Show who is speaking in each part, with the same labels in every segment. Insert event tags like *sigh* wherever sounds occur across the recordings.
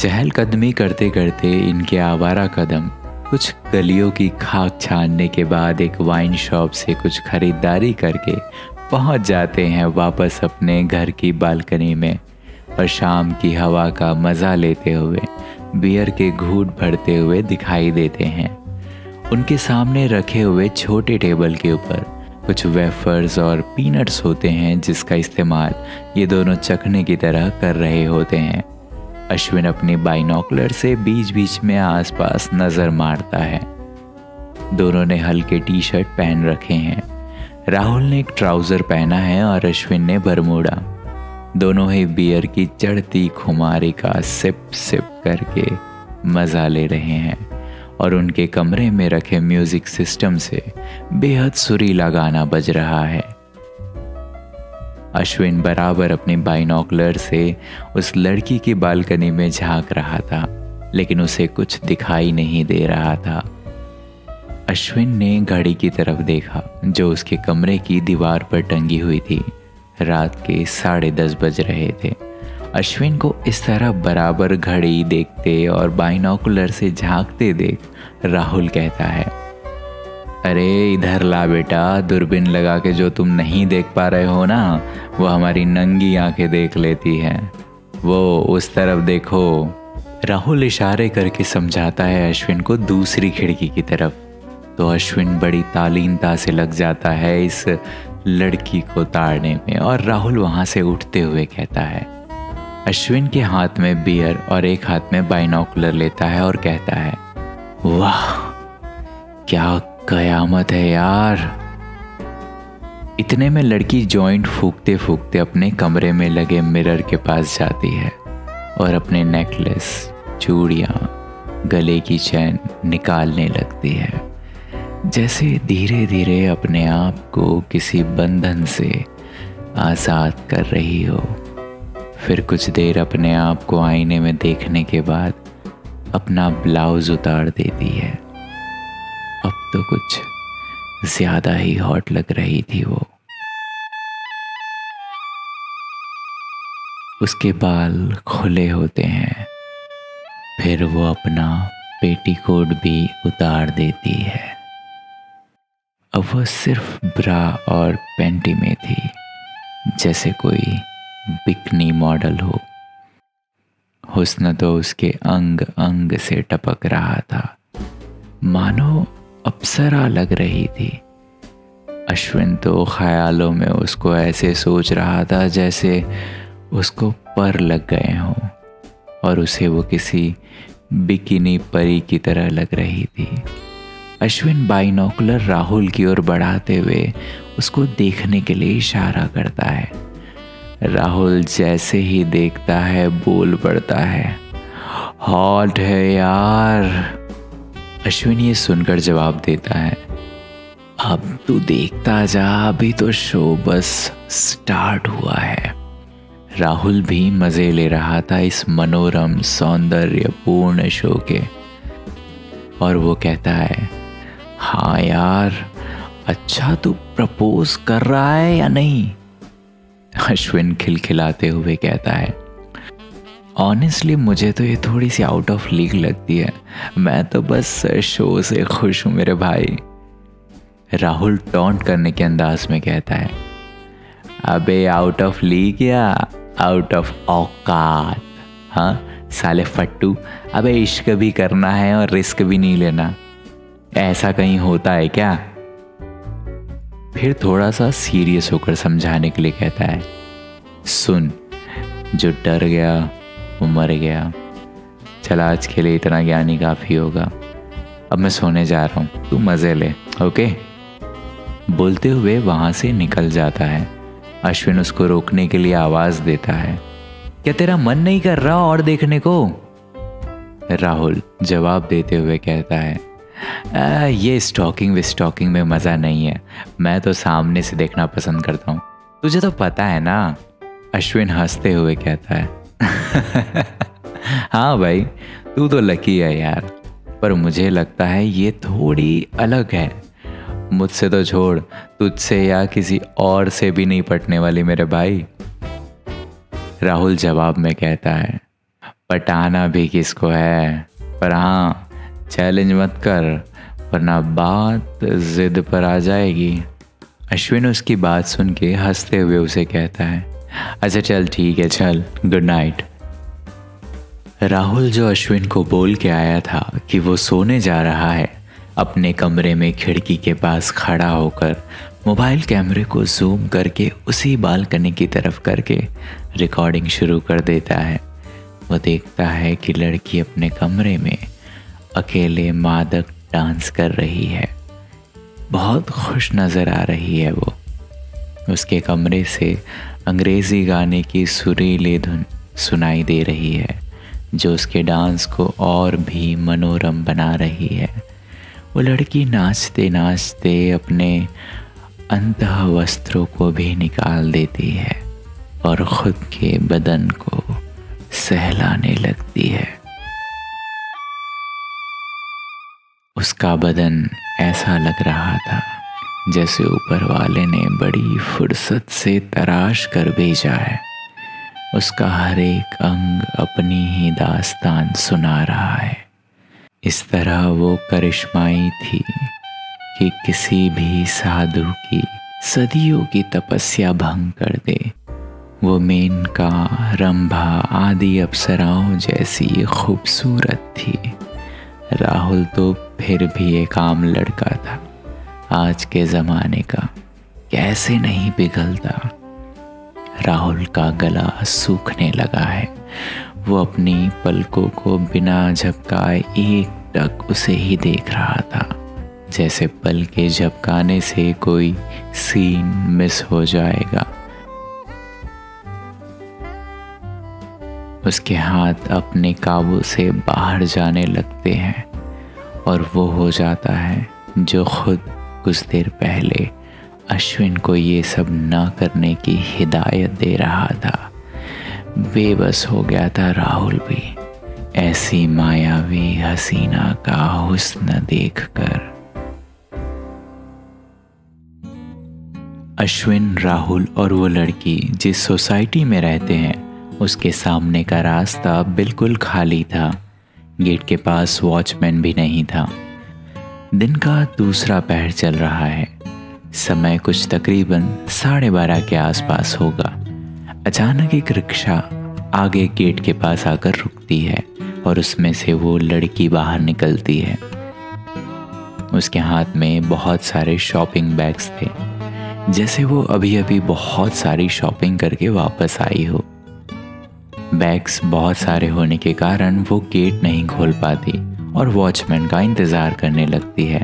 Speaker 1: चहलकदमी करते करते इनके आवारा कदम, कुछ गलियों की खाक छानने के बाद एक वाइन शॉप से कुछ खरीदारी करके पहुँच जाते हैं वापस अपने घर की बालकनी में और शाम की हवा का मज़ा लेते हुए बियर के घूट भरते हुए दिखाई देते हैं। उनके सामने रखे हुए छोटे टेबल के ऊपर कुछ वेफर्स और पीनट्स होते हैं जिसका इस्तेमाल ये दोनों चखने की तरह कर रहे होते हैं। अश्विन अपने बाइनोकुलर से बीच बीच में आसपास नज़र मारता है। दोनों ने हल्के टी शर्ट पहन रखे हैं। राहुल ने एक ट्राउज़र पहना है और अश्विन ने बरमूडा। दोनों ही बियर की चढ़ती खुमारी का सिप सिप करके मज़ा ले रहे हैं और उनके कमरे में रखे म्यूज़िक सिस्टम से बेहद सुरीला गाना बज रहा है। अश्विन बराबर अपने बाइनोकुलर से उस लड़की की बालकनी में झाँक रहा था, लेकिन उसे कुछ दिखाई नहीं दे रहा था। अश्विन ने घड़ी की तरफ़ देखा, जो उसके कमरे की दीवार पर टंगी हुई थी। रात के साढ़े दस बज रहे थे। अश्विन को इस तरह बराबर घड़ी देखते और बाइनोकुलर से झांकते देख राहुल कहता है अरे, इधर ला बेटा, दूरबीन लगा के जो तुम नहीं देख पा रहे हो ना, वो हमारी नंगी आँखें देख लेती हैं। वो उस तरफ़ देखो। राहुल इशारे करके समझाता है अश्विन को दूसरी खिड़की की तरफ़। तो अश्विन बड़ी तालीनता से लग जाता है इस लड़की को ताड़ने में और राहुल वहाँ से उठते हुए कहता है। अश्विन के हाथ में बियर और एक हाथ में बाइनोकुलर लेता है और कहता है, वाह, क्या कयामत है यार। इतने में लड़की जॉइंट फूकते फूकते अपने कमरे में लगे मिरर के पास जाती है और अपने नेकलेस चूड़ियाँ, गले की चैन निकालने लगती है। जैसे धीरे धीरे अपने आप को किसी बंधन से आज़ाद कर रही हो। फिर कुछ देर अपने आप को आईने में देखने के बाद अपना ब्लाउज उतार देती है। तो कुछ ज़्यादा ही हॉट लग रही थी वो। उसके बाल खुले होते हैं। फिर वो अपना पेटीकोट भी उतार देती है। अब वह सिर्फ़ ब्रा और पेंटी में थी, जैसे कोई बिकनी मॉडल हो। हुस्न तो उसके अंग अंग से टपक रहा था। मानो अप्सरा लग रही थी। अश्विन तो ख्यालों में उसको ऐसे सोच रहा था जैसे उसको पर लग गए हों और उसे वो किसी बिकिनी परी की तरह लग रही थी। अश्विन बाइनोकुलर राहुल की ओर बढ़ाते हुए उसको देखने के लिए इशारा करता है। राहुल जैसे ही देखता है, बोल पड़ता है हॉट है यार। अश्विन ये सुनकर जवाब देता है, अब तू देखता जा, अभी तो शो बस स्टार्ट हुआ है। राहुल भी मज़े ले रहा था इस मनोरम सौंदर्य पूर्ण शो के। और वो कहता है हाँ यार अच्छा तू प्रपोज कर रहा है या नहीं? अश्विन खिलखिलाते हुए कहता है ऑनेस्टली मुझे तो ये थोड़ी सी आउट ऑफ़ लीग लगती है। मैं तो बस शो से खुश हूँ, मेरे भाई। राहुल टॉन्ट करने के अंदाज में कहता है, अबे आउट ऑफ़ लीग या? आउट ऑफ़ औकात? हाँ? साले फट्टू, अबे, इश्क भी करना है और रिस्क भी नहीं लेना। ऐसा कहीं होता है क्या? फिर थोड़ा सा सीरियस होकर समझाने के लिए कहता है, सुन, जो डर गया वो मर गया। चल आज के लिए इतना ज्ञानी काफ़ी होगा। अब मैं सोने जा रहा हूँ। तू मज़े ले ओके? बोलते हुए वहाँ से निकल जाता है। अश्विन उसको रोकने के लिए आवाज़ देता है। क्या तेरा मन नहीं कर रहा और देखने को? राहुल जवाब देते हुए कहता है आ, ये स्टॉकिंग विस्टॉकिंग में मज़ा नहीं है। मैं तो सामने से देखना पसंद करता हूँ। तुझे तो पता है ना? अश्विन हँसते हुए कहता है *laughs* हाँ भाई, तू तो लकी है यार, पर मुझे लगता है ये थोड़ी अलग है। मुझसे तो छोड़, तुझसे या किसी और से भी नहीं पटने वाली मेरे भाई। राहुल जवाब में कहता है, पटाना भी किसको है? पर हाँ चैलेंज मत कर, वरना बात जिद पर आ जाएगी। अश्विन उसकी बात सुन के हँसते हुए उसे कहता है अच्छा चल, ठीक है, चल गुड नाइट राहुल जो अश्विन को बोल के आया था कि वो सोने जा रहा है, अपने कमरे में खिड़की के पास खड़ा होकर मोबाइल कैमरे को जूम करके उसी बालकनी की तरफ़ करके रिकॉर्डिंग शुरू कर देता है। वो देखता है कि लड़की अपने कमरे में अकेले मादक डांस कर रही है। बहुत खुश नज़र आ रही है वो। उसके कमरे से अंग्रेज़ी गाने की सुरीली धुन सुनाई दे रही है, जो उसके डांस को और भी मनोरम बना रही है। वो लड़की नाचते नाचते अपने अंत वस्त्रों को भी निकाल देती है और खुद के बदन को सहलाने लगती है। उसका बदन ऐसा लग रहा था जैसे ऊपर वाले ने बड़ी फुर्सत से तराश कर भेजा है। उसका हर एक अंग अपनी ही दास्तान सुना रहा है। इस तरह वो करिश्माई थी कि किसी भी साधु की, सदियों की तपस्या भंग कर दे। वो मेनका रंभा आदि अप्सराओं जैसी खूबसूरत थी। राहुल तो फिर भी एक आम लड़का था। आज के ज़माने का कैसे नहीं पिघलता। राहुल का गला सूखने लगा है। वो अपनी पलकों को बिना झपकाए एक टक उसे ही देख रहा था। जैसे पल के झपकाने से कोई सीन मिस हो जाएगा। उसके हाथ अपने काबू से बाहर जाने लगते हैं और वो हो जाता है जो खुद कुछ देर पहले अश्विन को ये सब ना करने की हिदायत दे रहा था। बेबस हो गया था राहुल भी, ऐसी मायावी हसीना का हुस्न देखकर। अश्विन, राहुल और वो लड़की जिस सोसाइटी में रहते हैं, उसके सामने का रास्ता बिल्कुल खाली था। गेट के पास वॉचमैन भी नहीं था। दिन का दूसरा पहर चल रहा है। समय कुछ तकरीबन साढ़े बारह के आसपास होगा। अचानक एक रिक्शा आगे गेट के पास आकर रुकती है और उसमें से वो लड़की बाहर निकलती है। उसके हाथ में बहुत सारे शॉपिंग बैग्स थे, जैसे वो अभी अभी बहुत सारी शॉपिंग करके वापस आई हो। बैग्स बहुत सारे होने के कारण वो गेट नहीं खोल पाती। और वॉचमैन का इंतज़ार करने लगती है।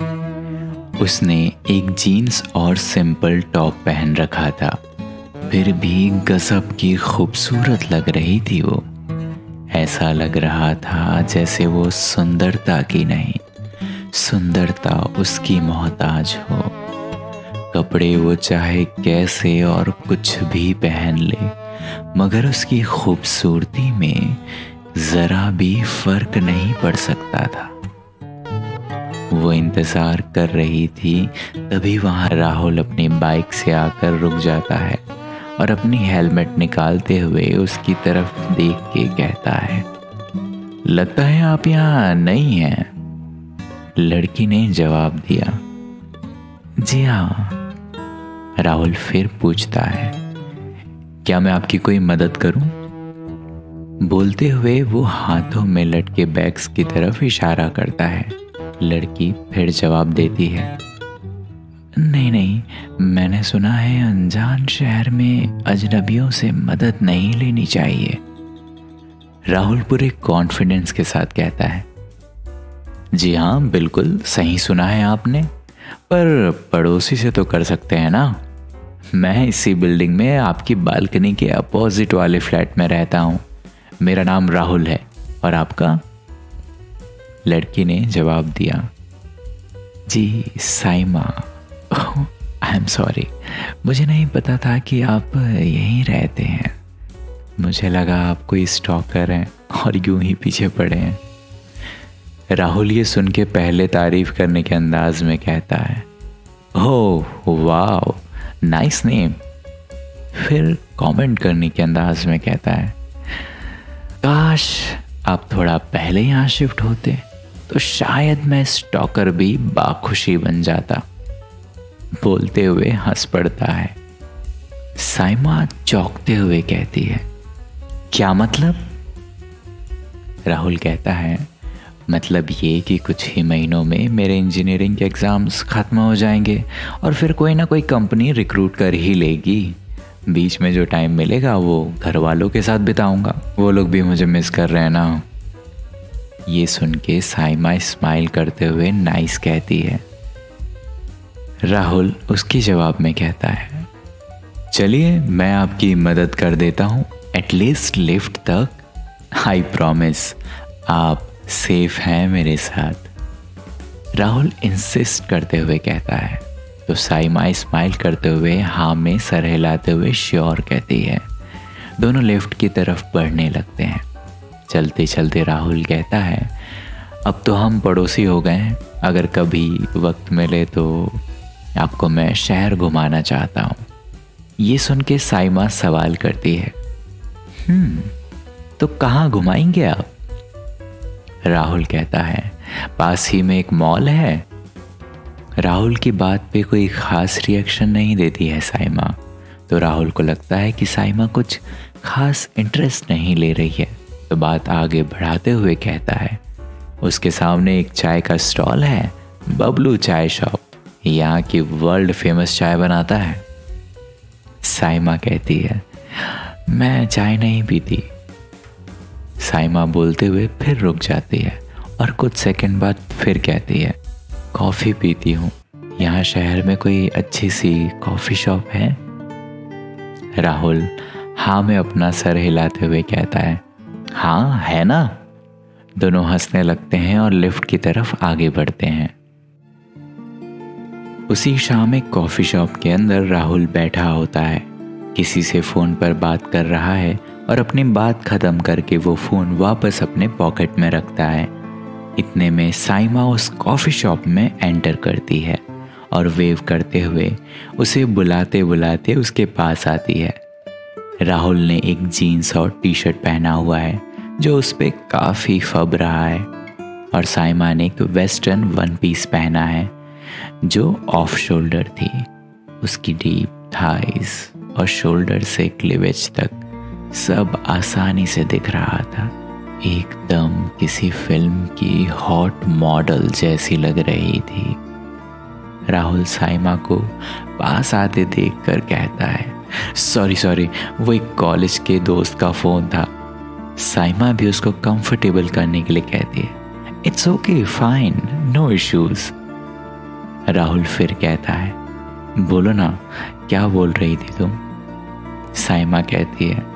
Speaker 1: उसने एक जीन्स और सिंपल टॉप पहन रखा था। फिर भी गजब की खूबसूरत लग रही थी वो। ऐसा लग रहा था जैसे वो सुंदरता की नहीं, सुंदरता उसकी मोहताज हो। कपड़े वो चाहे कैसे और कुछ भी पहन ले, मगर उसकी खूबसूरती में जरा भी फ़र्क नहीं पड़ सकता था। वो इंतज़ार कर रही थी, तभी वहाँ राहुल अपनी बाइक से आकर रुक जाता है और अपनी हेलमेट निकालते हुए उसकी तरफ़ देख के कहता है, लगता है आप यहाँ नहीं हैं? लड़की ने जवाब दिया, जी हाँ। राहुल फिर पूछता है, क्या मैं आपकी कोई मदद करूँ? बोलते हुए वो हाथों में लटके बैग्स की तरफ़ इशारा करता है। लड़की फिर जवाब देती है, नहीं नहीं, मैंने सुना है अनजान शहर में अजनबियों से मदद नहीं लेनी चाहिए। राहुल पूरे कॉन्फिडेंस के साथ कहता है, जी हाँ बिल्कुल, सही सुना है आपने, पर पड़ोसी से तो कर सकते हैं ना। मैं इसी बिल्डिंग में आपकी बालकनी के अपोजिट वाले फ्लैट में रहता हूँ। मेरा नाम राहुल है और आपका लड़की ने जवाब दिया, जी, साइमा। आई एम सॉरी मुझे नहीं पता था कि आप यहीं रहते हैं। मुझे लगा आप कोई स्टॉकर हैं और यूँ ही पीछे पड़े हैं। राहुल ये सुन के पहले तारीफ़ करने के अंदाज में कहता है हो वाह नाइस नेम फिर कमेंट करने के अंदाज में कहता है काश आप थोड़ा पहले यहाँ शिफ्ट होते तो शायद मैं स्टॉकर भी बाखुशी बन जाता। बोलते हुए हंस पड़ता है। साइमा चौंकते हुए कहती है, क्या मतलब? राहुल कहता है मतलब ये कि कुछ ही महीनों में मेरे इंजीनियरिंग के एग्ज़ाम्स ख़त्म हो जाएँगे और फिर कोई ना कोई कंपनी रिक्रूट कर ही लेगी। बीच में जो टाइम मिलेगा, वो घर वालों के साथ बिताऊँगा। वो लोग भी मुझे मिस कर रहे हैं ना। ये सुन के साइमा स्माइल करते हुए नाइस कहती है। राहुल उसके जवाब में कहता है, चलिए, मैं आपकी मदद कर देता हूँ। एटलीस्ट लिफ्ट तक आई प्रॉमिस आप सेफ़ हैं मेरे साथ. राहुल इंसिस्ट करते हुए कहता है तो साइमा स्माइल करते हुए हाँ में सर हिलाते हुए श्योर कहती है। दोनों लिफ्ट की तरफ़ बढ़ने लगते हैं। चलते चलते राहुल कहता है, अब तो हम पड़ोसी हो गए हैं। अगर कभी वक्त मिले तो आपको मैं शहर घुमाना चाहता हूँ। ये सुन के साइमा सवाल करती है हम्म तो कहाँ घुमाएँगे आप? राहुल कहता है, पास ही में एक मॉल है। राहुल की बात पे कोई खास रिएक्शन नहीं देती है साइमा। तो राहुल को लगता है कि साइमा कुछ खास इंटरेस्ट नहीं ले रही है। तो बात आगे बढ़ाते हुए कहता है, उसके सामने एक चाय का स्टॉल है, बबलू चाय शॉप यहाँ की वर्ल्ड फ़ेमस चाय बनाता है। साइमा कहती है, मैं चाय नहीं पीती। साइमा बोलते हुए फिर रुक जाती है और कुछ सेकंड बाद फिर कहती है कॉफ़ी पीती हूँ। यहाँ शहर में कोई अच्छी सी कॉफ़ी शॉप है? राहुल हाँ में अपना सर हिलाते हुए कहता है। हाँ है ना? दोनों हंसने लगते हैं और लिफ्ट की तरफ़ आगे बढ़ते हैं। उसी शाम एक कॉफ़ी शॉप के अंदर राहुल बैठा होता है। किसी से फ़ोन पर बात कर रहा है और अपनी बात ख़त्म करके वो फ़ोन वापस अपने पॉकेट में रखता है। इतने में साइमा उस कॉफ़ी शॉप में एंटर करती है और वेव करते हुए उसे बुलाते बुलाते उसके पास आती है। राहुल ने एक जीन्स और टी शर्ट पहना हुआ है, जो उस पर काफ़ी फब रहा है और साइमा ने एक वेस्टर्न वन पीस पहना है, जो ऑफ़ शोल्डर थी। उसकी डीप थाइस और शोल्डर से क्लिवेज तक सब आसानी से दिख रहा था। एकदम किसी फ़िल्म की हॉट मॉडल जैसी लग रही थी। राहुल साइमा को पास आते देखकर कहता है, सॉरी सॉरी, वो एक कॉलेज के दोस्त का फ़ोन था। साइमा भी उसको कंफर्टेबल करने के लिए कहती है it's okay fine no issues Rahul फिर कहता है, बोलो ना, क्या बोल रही थी तुम? साइमा कहती है,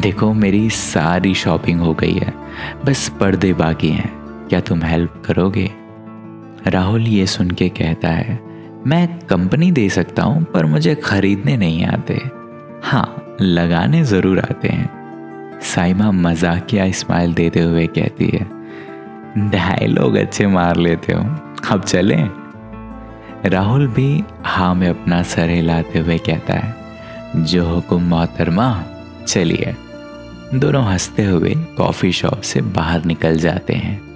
Speaker 1: देखो, मेरी सारी शॉपिंग हो गई है। बस पर्दे बाकी हैं। क्या तुम हेल्प करोगे? राहुल ये सुन के कहता है, मैं कंपनी दे सकता हूँ, पर मुझे खरीदने नहीं आते। हाँ लगाने ज़रूर आते हैं। साइमा मजाकिया स्माइल देते हुए कहती है डायलॉग अच्छे मार लेते हो। अब चलें। राहुल भी हाँ में अपना सर हिलाते हुए कहता है, जो हुकुम मोहतरमा, चलिए। दोनों हँसते हुए कॉफ़ी शॉप से बाहर निकल जाते हैं।